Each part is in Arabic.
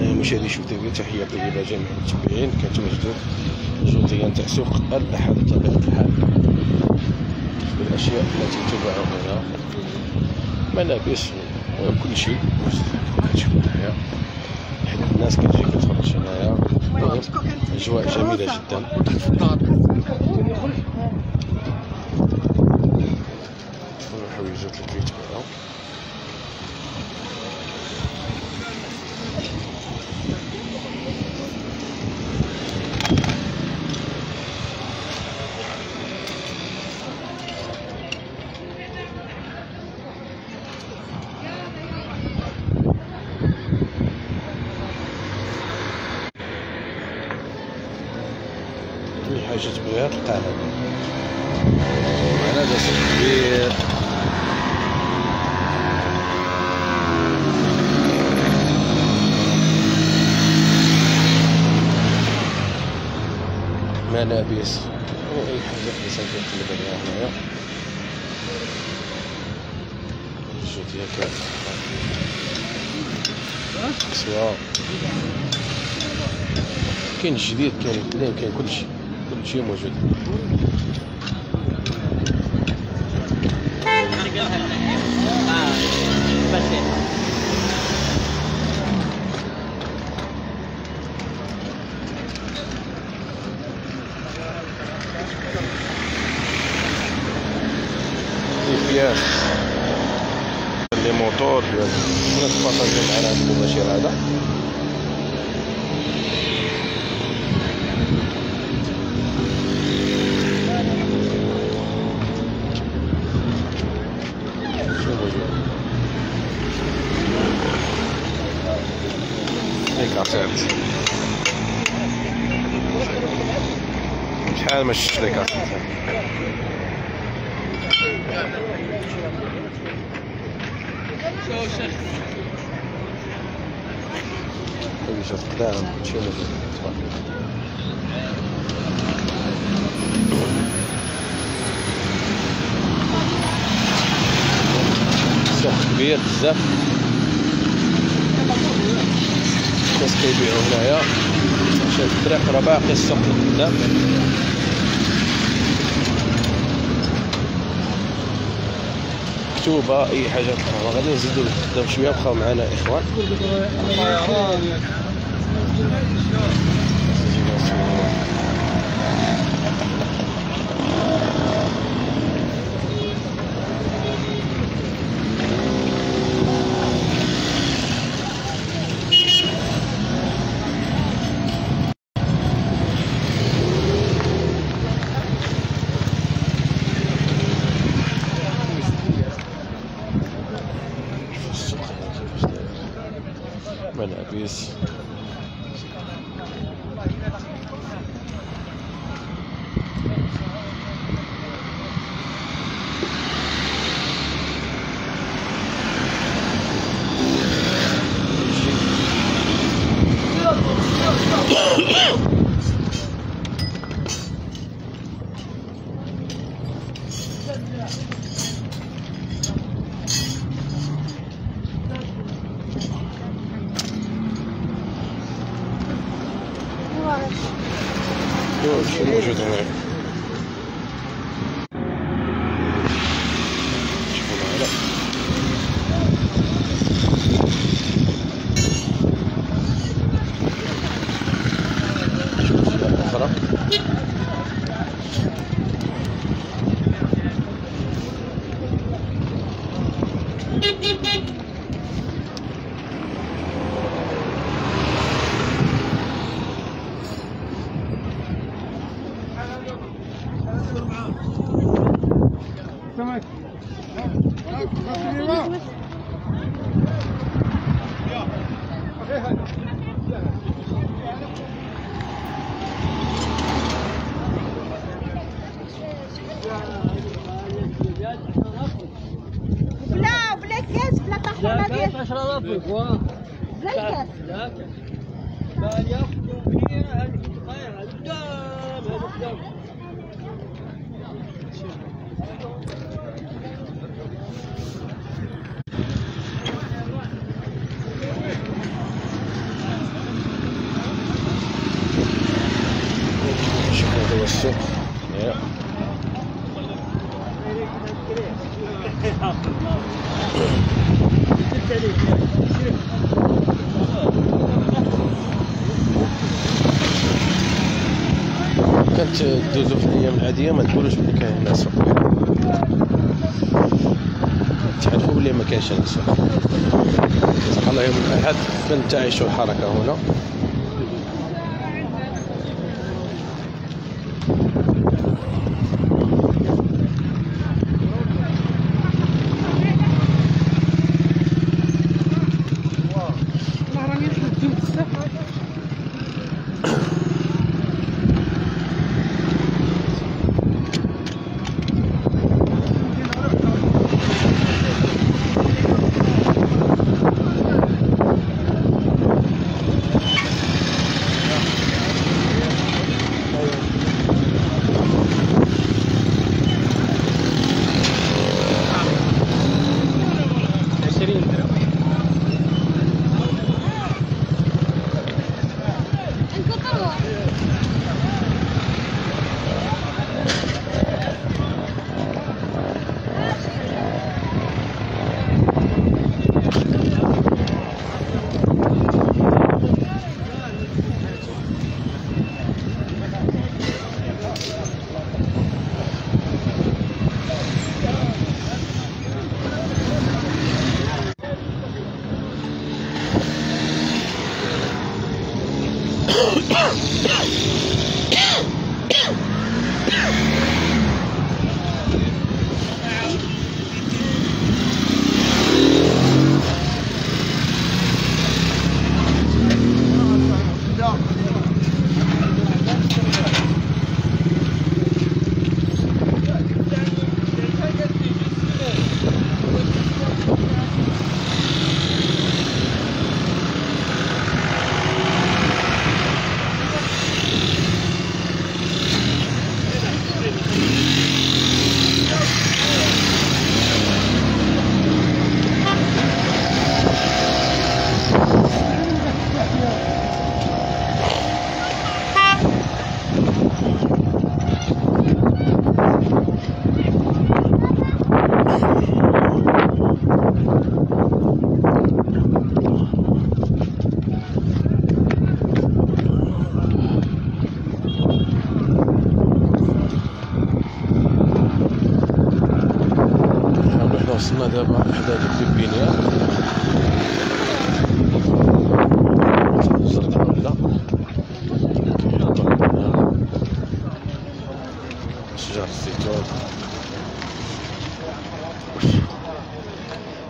اذا مشاهدي شوف تيفي تحية طيبة جميع المتابعين. كتواجدوا جوزيا تاع سوق الأحد بطبيعة الحال. بالأشياء التي تباع هنا. ملابس وكل شيء. كتشوفوا هنايا حيت الناس كتجي كتفرج هنايا. أجواء جميلة جدا. الحويجات اللي كيتباعوا اي حاجة تبغيها تلقاها معنا سوق كبير ملابس واي حاجة الإنسان كيقلب عليها هنايا الجو ديالك كاين الجديد كاين القديم كاين كلشي. كلشي موجود القياس لي موتور ديال شنو تبارطاجيو معنا هذا لي كاسيت شحال ما شفتش لي كاسيت حويجات قدام كلشي موجود تبارك الله. سوق كبير بزاف الناس كيبيعوا هنايا. مشى الطريق راه باقي السوق لقدام مكتوبة أي حاجة أخرى غادي نزيدو لقدام شوية. بقاو معنا إخوان السوق هنا كيفاش داير ملابس كل شيء موجود هنا شوفوا معنا شوفوا أشياء أخرى بلا بلا كاس بلا طاحونه ديال 10000 بلا الكاس لا قال ياخذوا فيها هذه الدقائق قدام هذا قدام. كانت دوزو في الأيام العادية ما تقولوش بلي كاين هنا سوق تعرفوا بلي ما كاينش سوق صح الله يوم الأحد فلنتعيشوا الحركة هنا. Oh, وصلنا دابا حدا ديك البنيان زرقاء ولا شجر الزيتون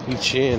التشين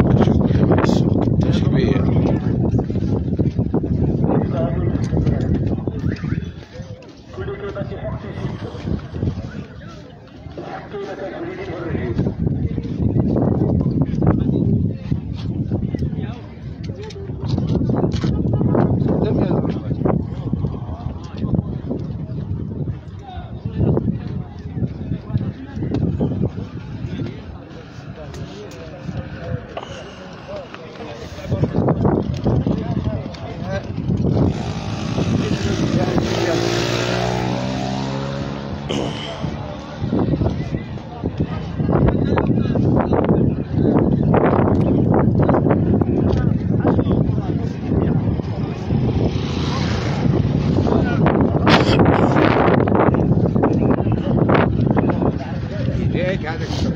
هيك هذا